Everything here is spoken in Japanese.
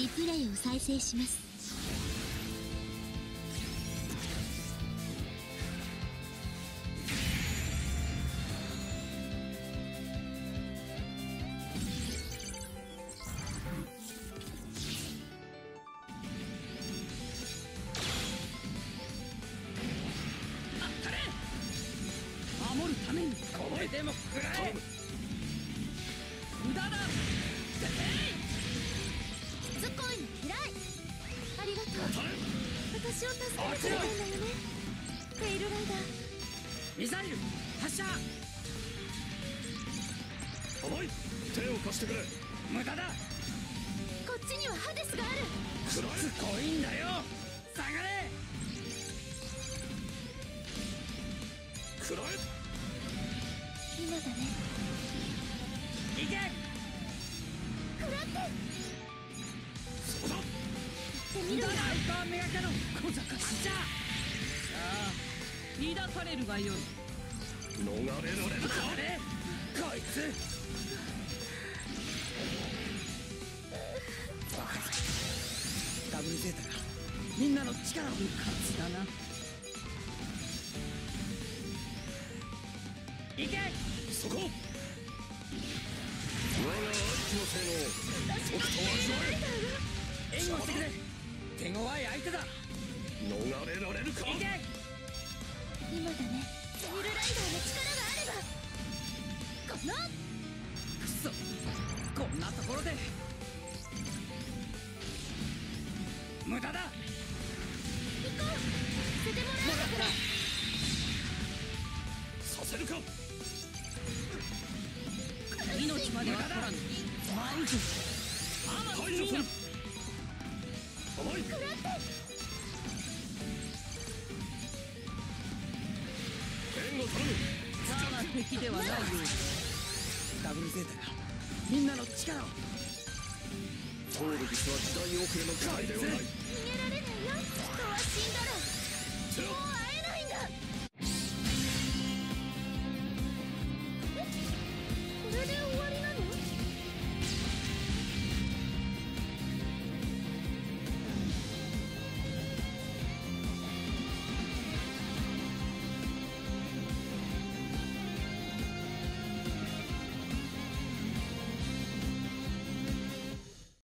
リプレイを再生します。守るためにこれでも食らえ。私を助けてくれたんだよねテイルライダーミサイル発射甘い手を貸してくれ無駄だこっちにはハデスがある食らえすごいんだよ下がれ食らえ今だね。行け食らって無駄だてみろよハイパーメガキャノン小賢しさあ乱されるがよい逃れられるかあれこいつバカダブルゼータがみんなの力を勝つだな行けそこ我が愛機の性能とくと味わえ援護してくれ手強い相手だ。え逃れられるか？行け。今だね。テイルライダーの力があれば。このくそ。こんなところで。無駄だ。行こう。捨ててもらうから。させるか？命までは取らぬ。マウント敵ではないようダブルゼータがみんなの力を。トールビスは時代遅れの機械ではない